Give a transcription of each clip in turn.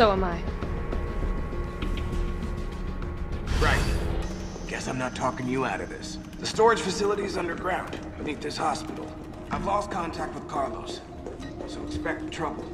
So am I. Right. Guess I'm not talking you out of this. The storage facility is underground, beneath this hospital. I've lost contact with Carlos, so expect trouble.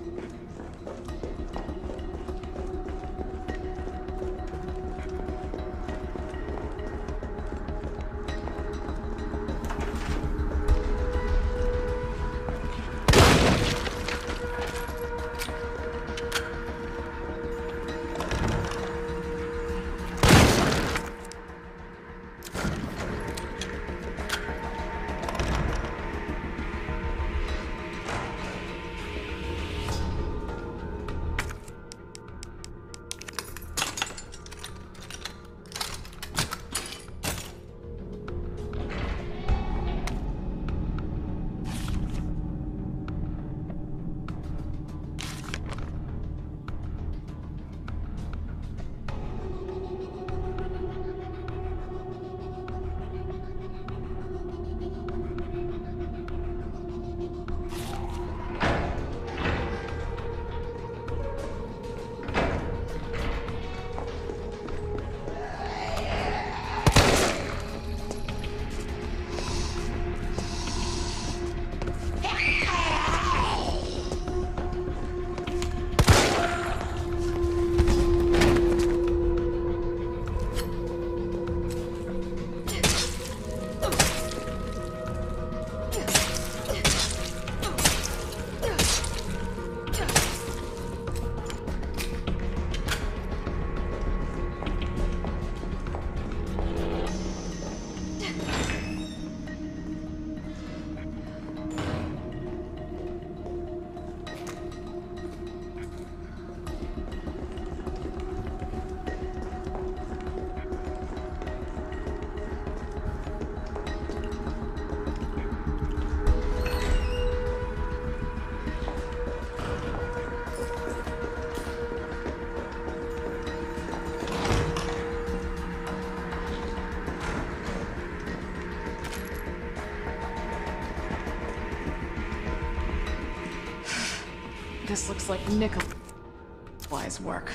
This looks like Nikolai's work.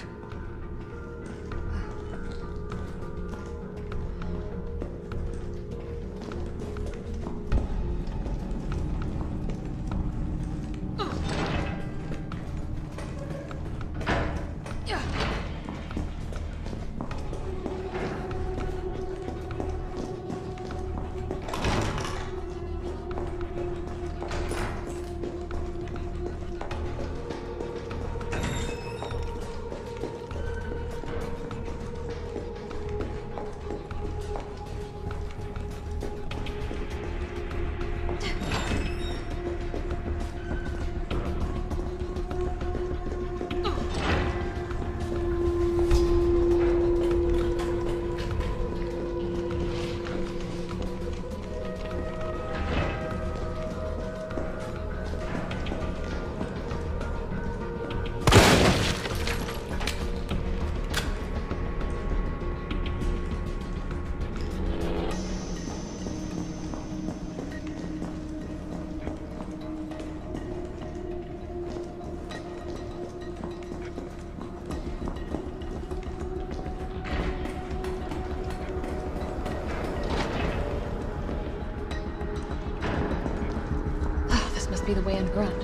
Be the way underground.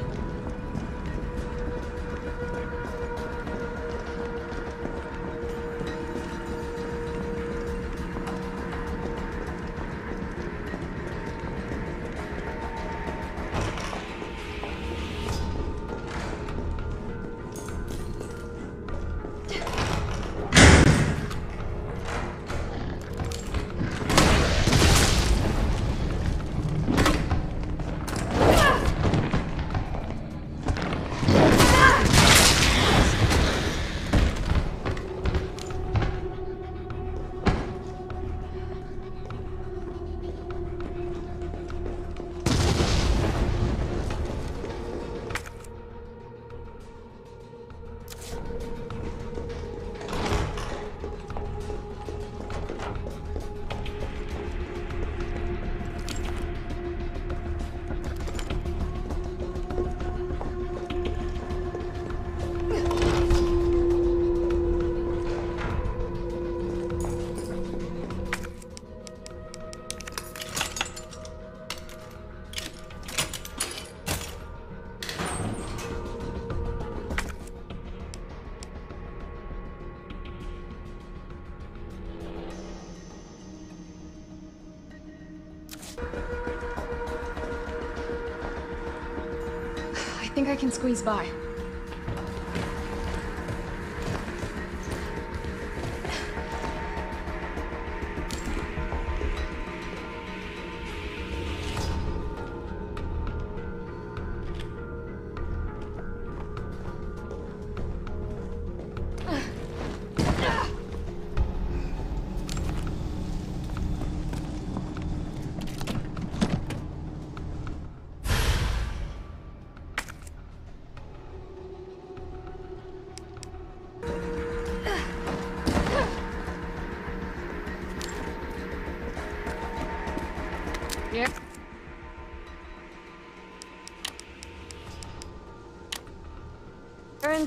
I can squeeze by.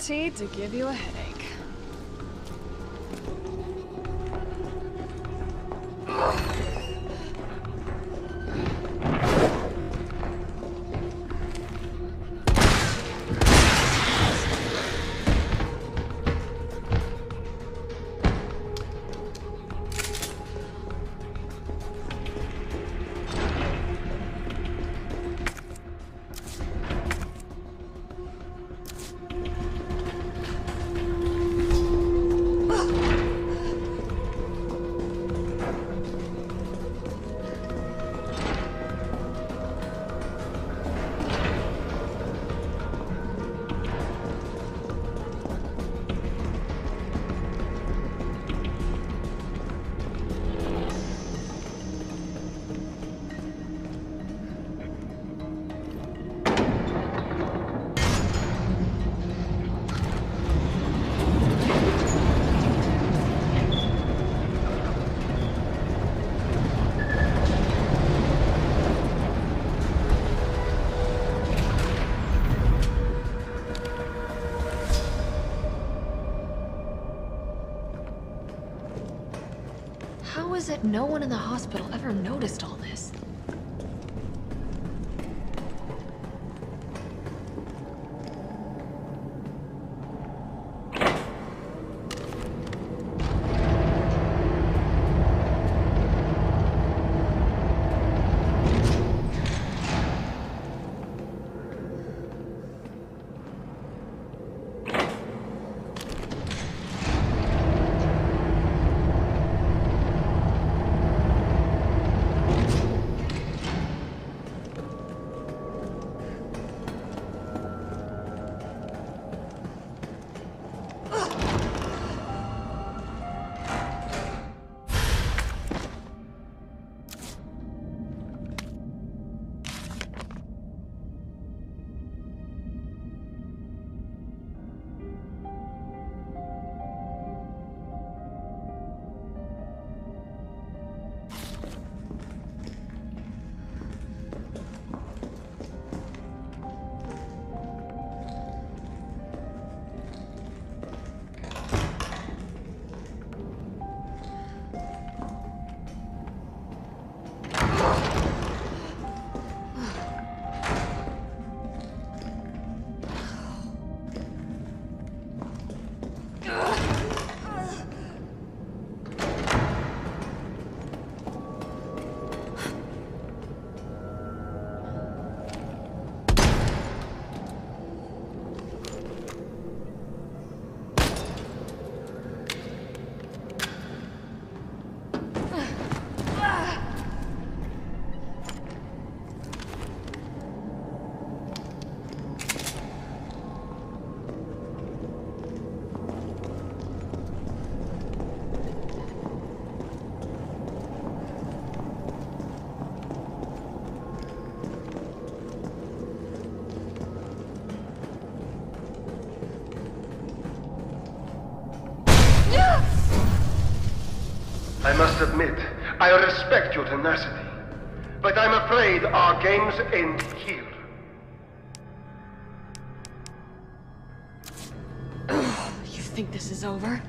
Guaranteed to give you a headache. It no one in the hospital ever noticed all this? I must admit, I respect your tenacity. But I'm afraid our games end here. You think this is over?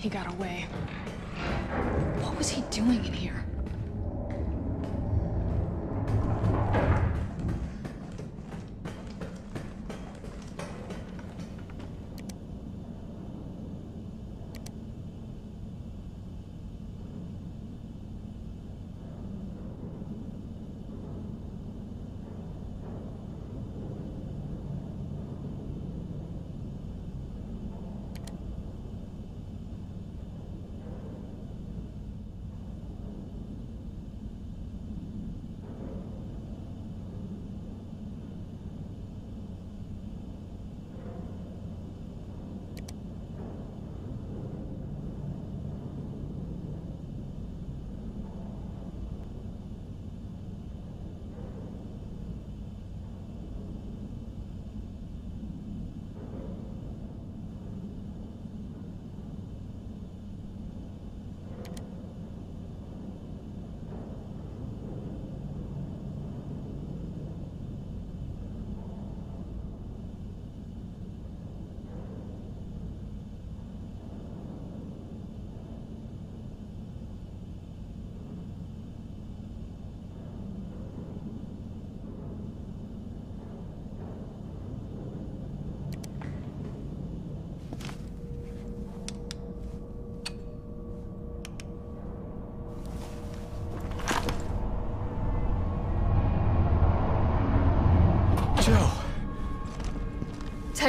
He got away. What was he doing in here?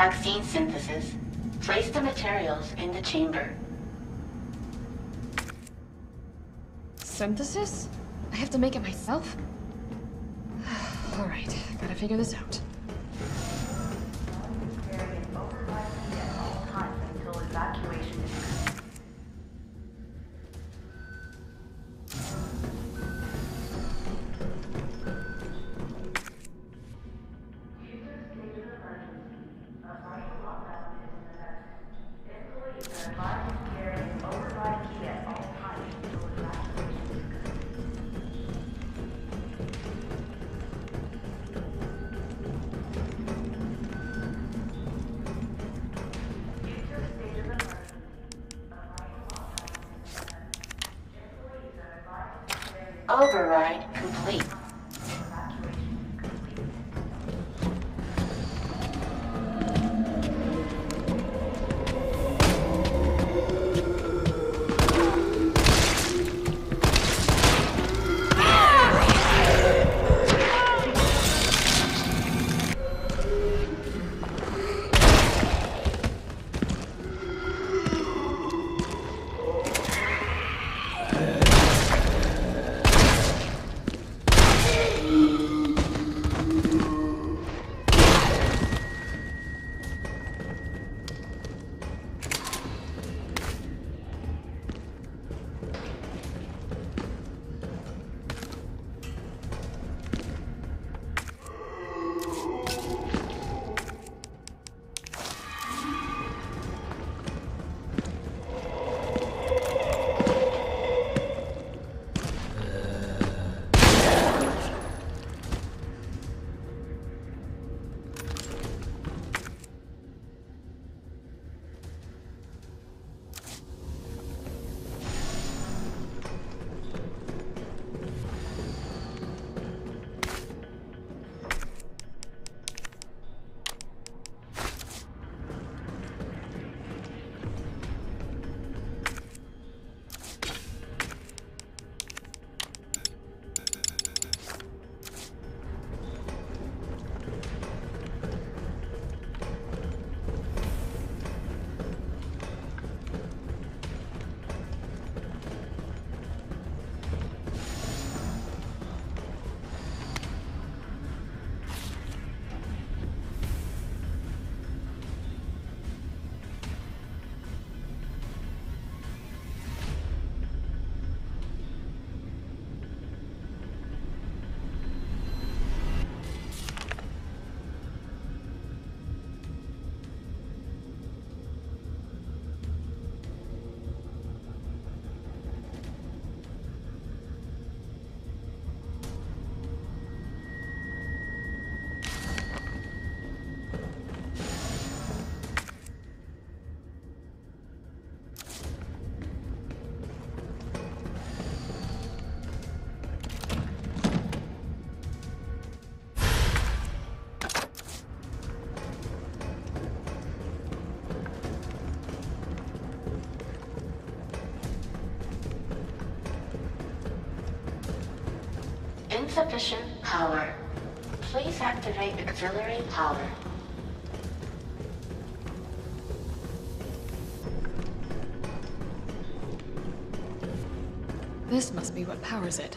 Vaccine synthesis, place the materials in the chamber. Synthesis? I have to make it myself? Alright, gotta figure this out. Insufficient power. Please activate auxiliary power. This must be what powers it.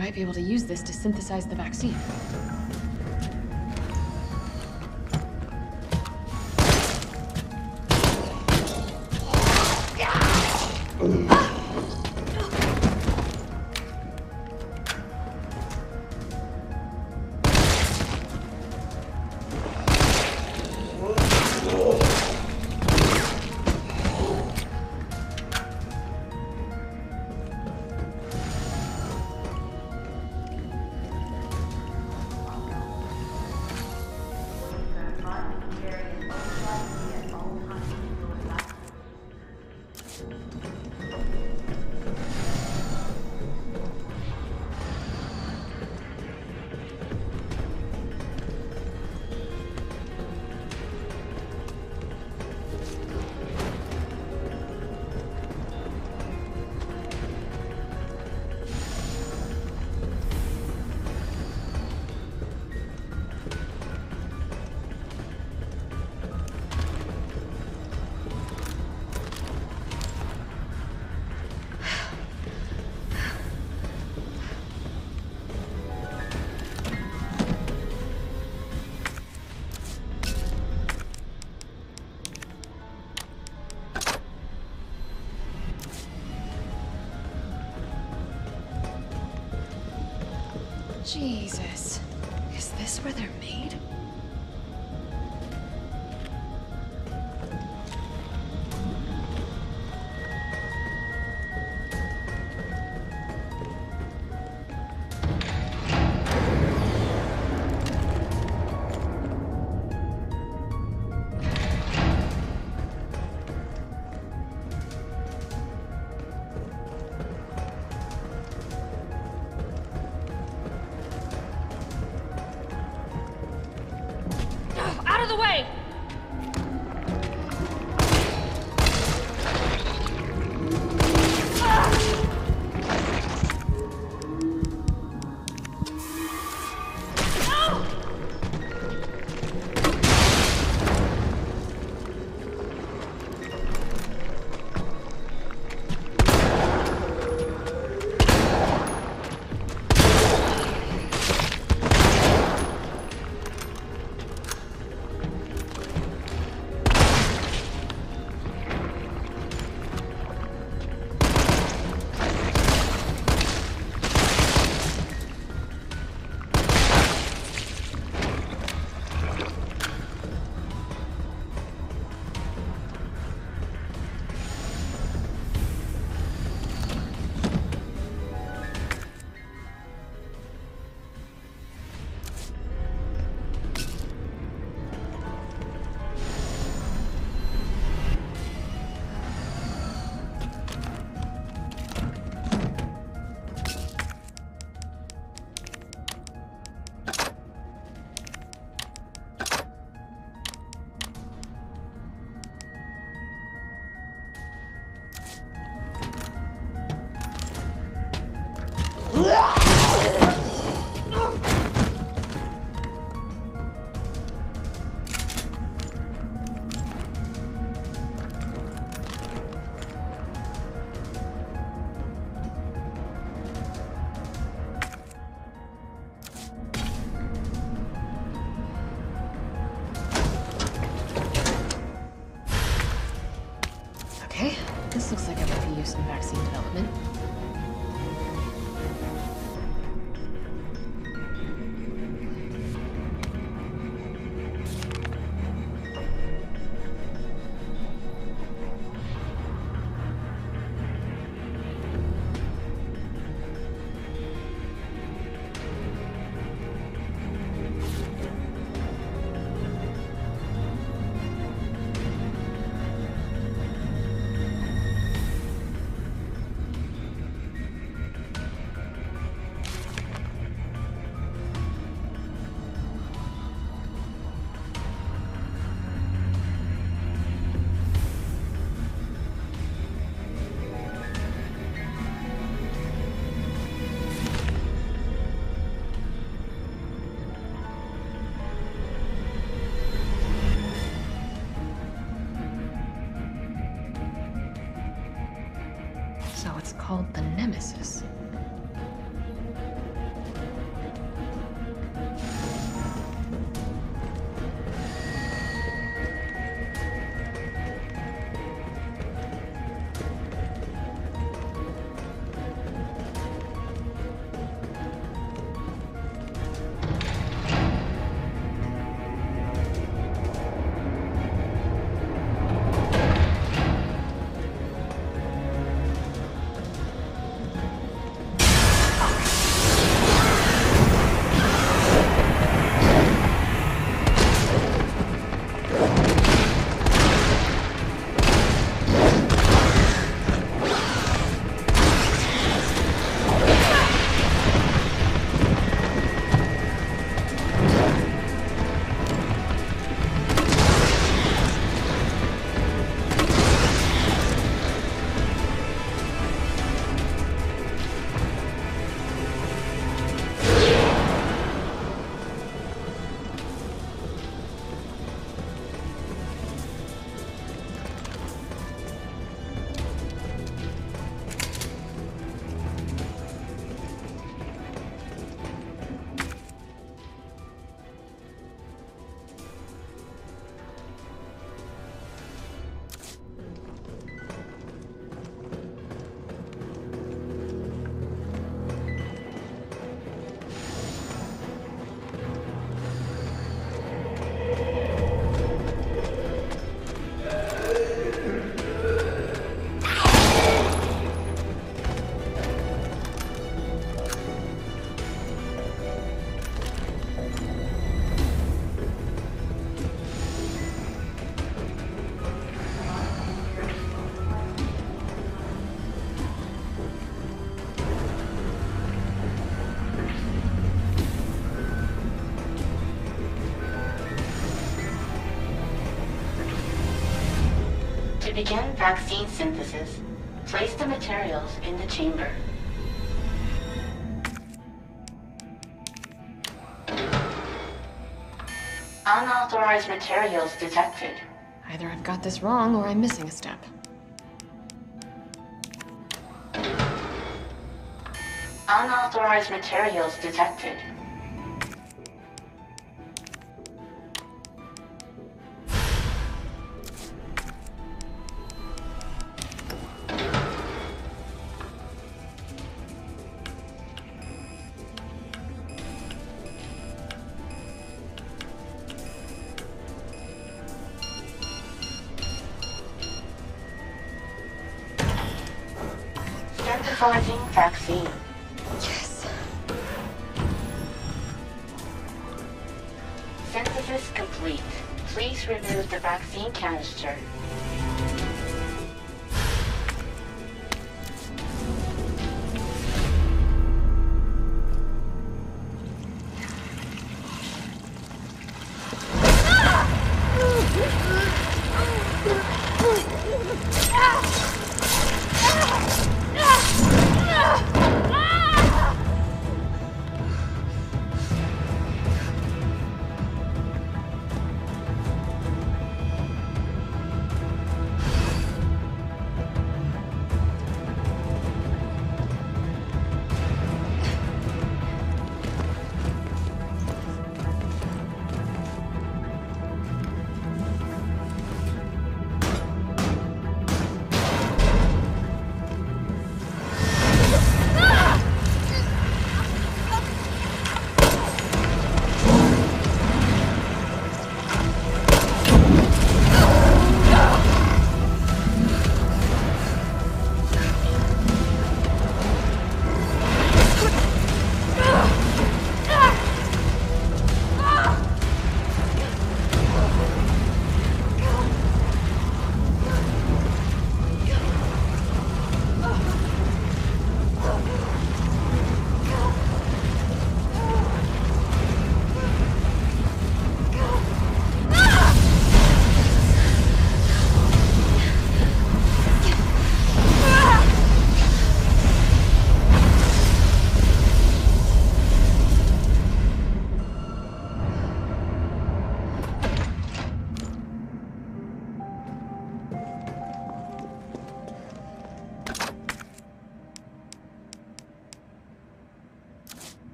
Might be able to use this to synthesize the vaccine. Is this where they're made? In vaccine development. To begin vaccine synthesis, place the materials in the chamber. Unauthorized materials detected. Either I've got this wrong or I'm missing a step. Unauthorized materials detected. What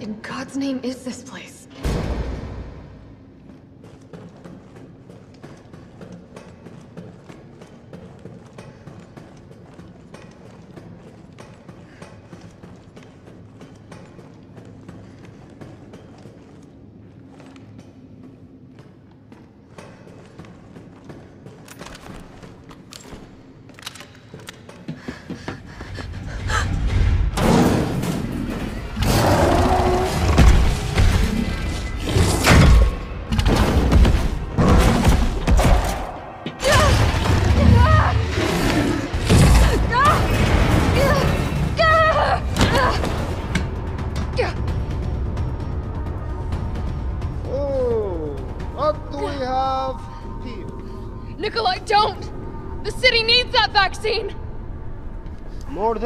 in God's name is this place?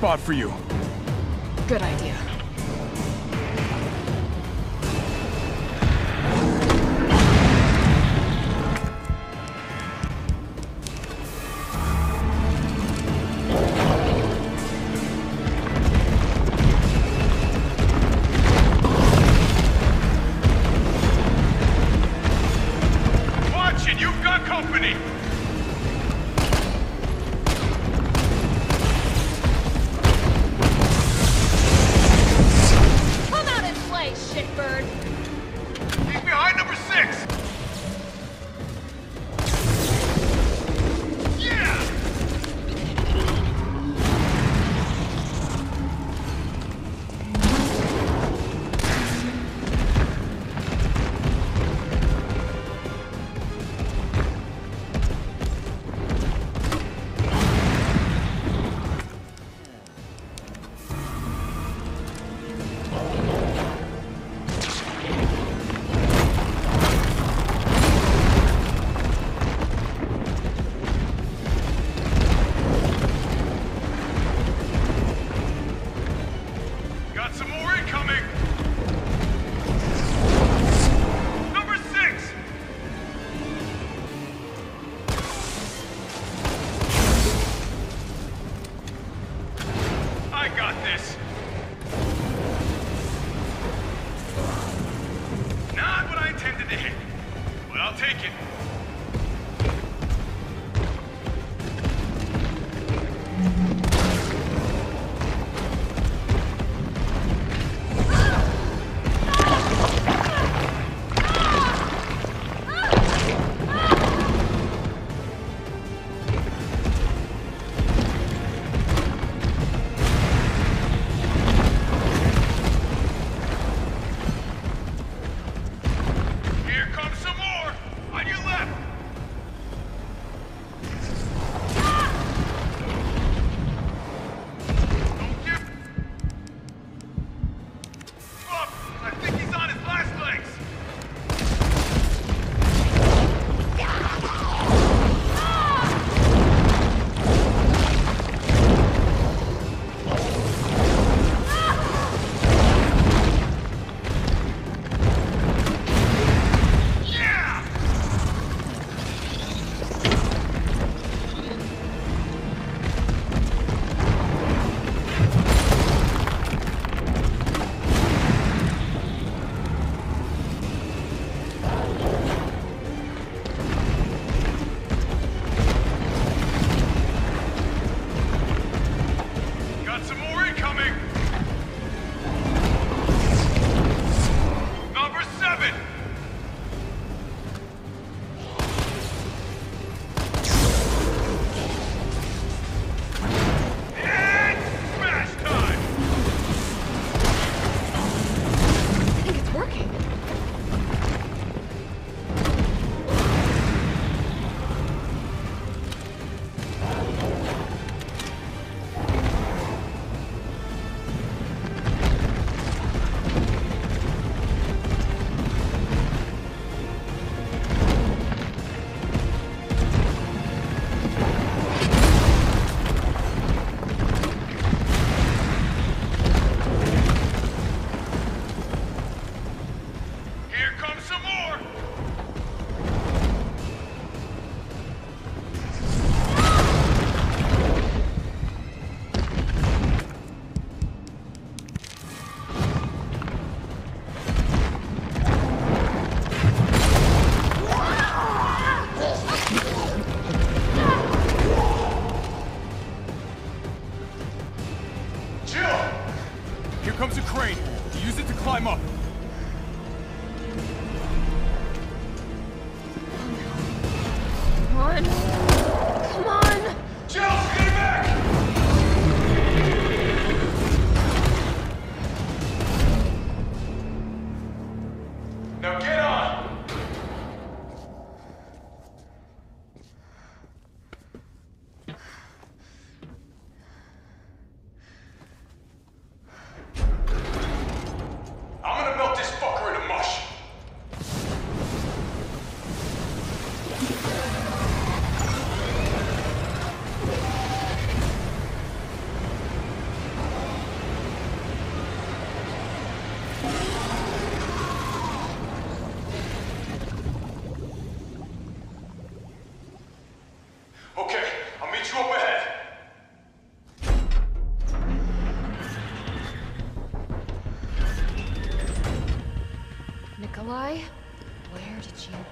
Spot for you.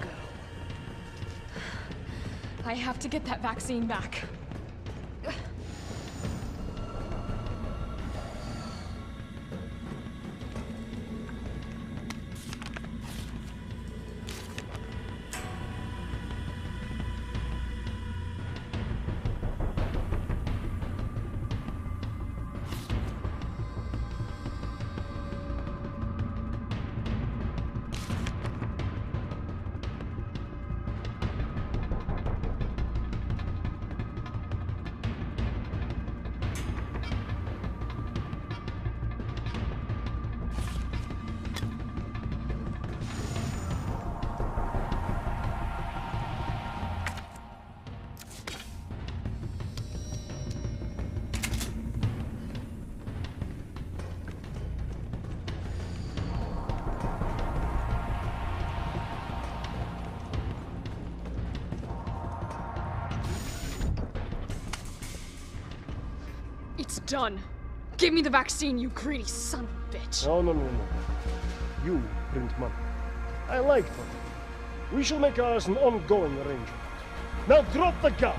Go? I have to get that vaccine back. Give me the vaccine, you greedy son of a bitch. No, no, no, no. You print money. I like money. We shall make ours an ongoing arrangement. Now drop the gun!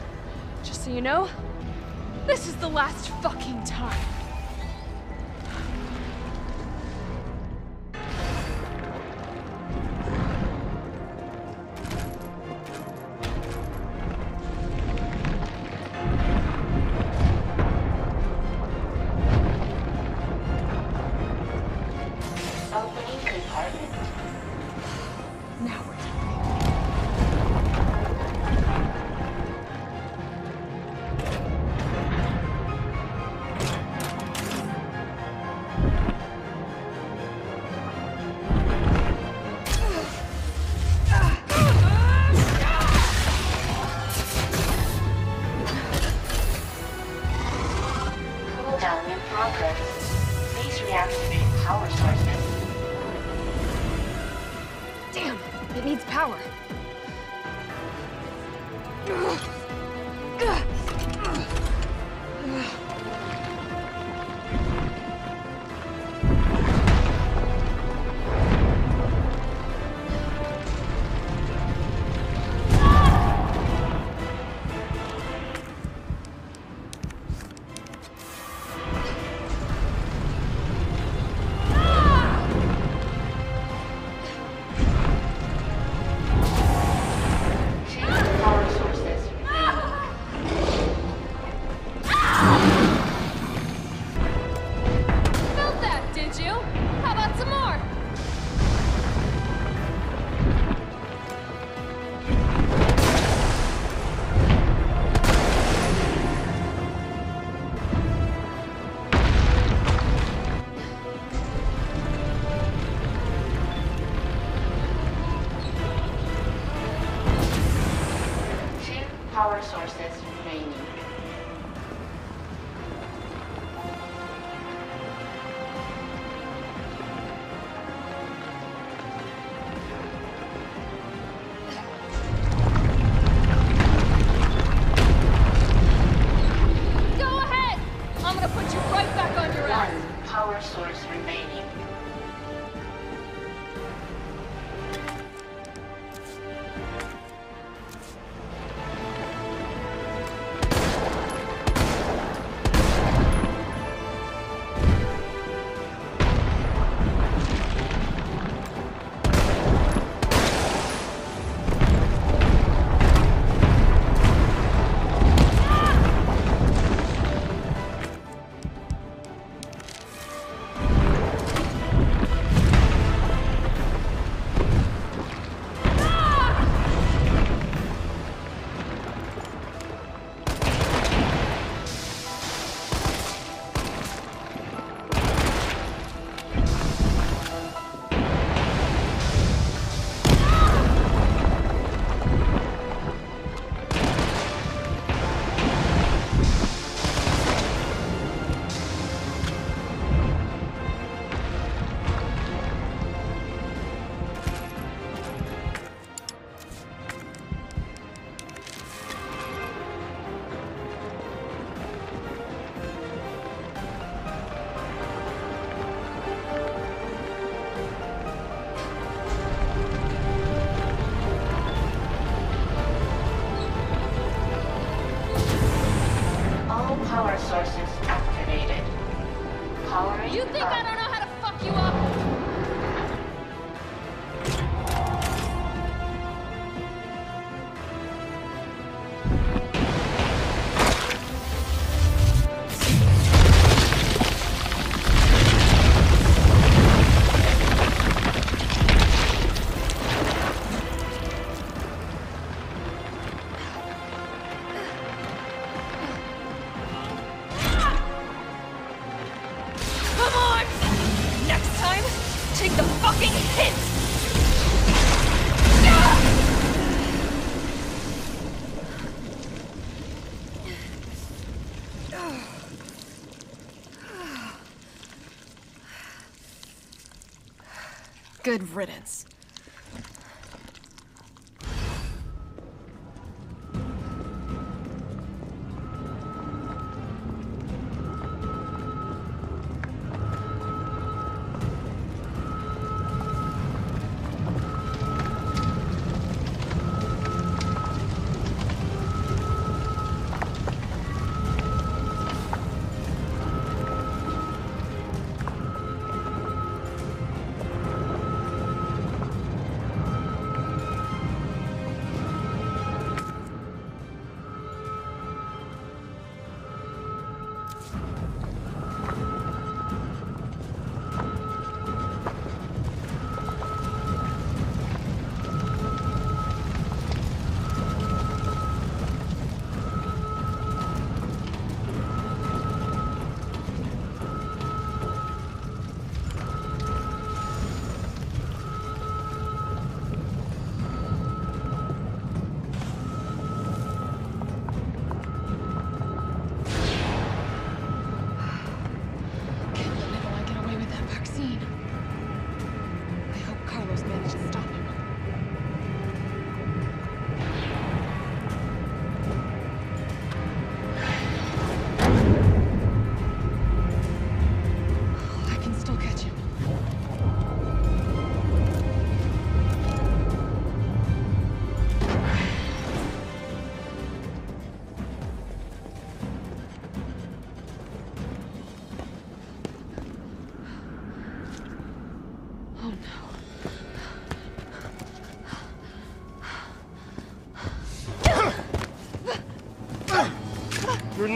so you know, this is the last fucking time. Good riddance.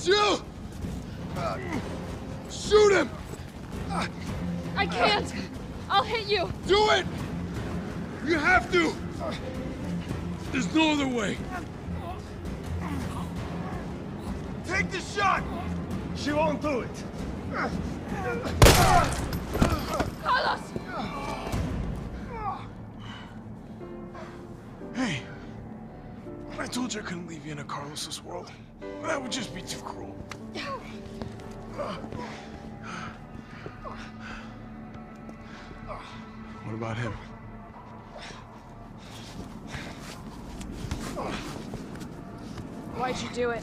Jill! Shoot him! I can't! I'll hit you! Do it! You have to! There's no other way. Take the shot! She won't do it. Carlos! Hey, I told you I couldn't leave you in a Carlos's world. That would just be too cruel. What about him? Why'd you do it?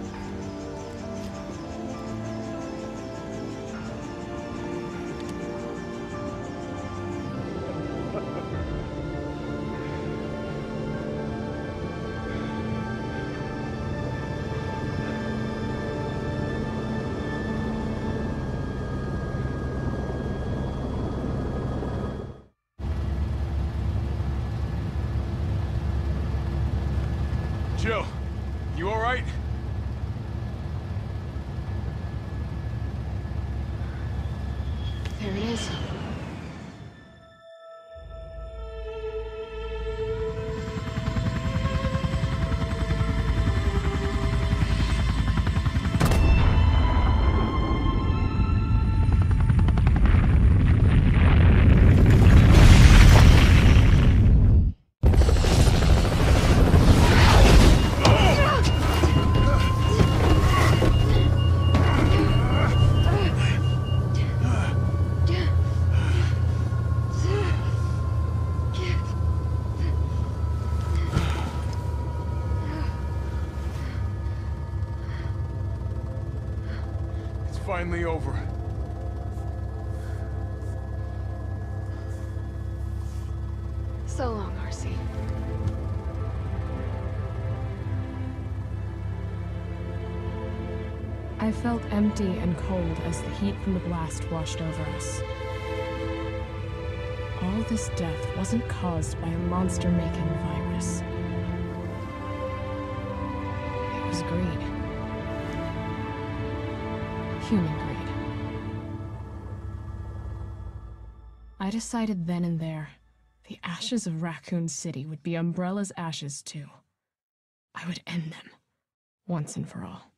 Jill, felt empty and cold as the heat from the blast washed over us. All this death wasn't caused by a monster-making virus. It was greed. Human greed. I decided then and there, the ashes of Raccoon City would be Umbrella's ashes too. I would end them, once and for all.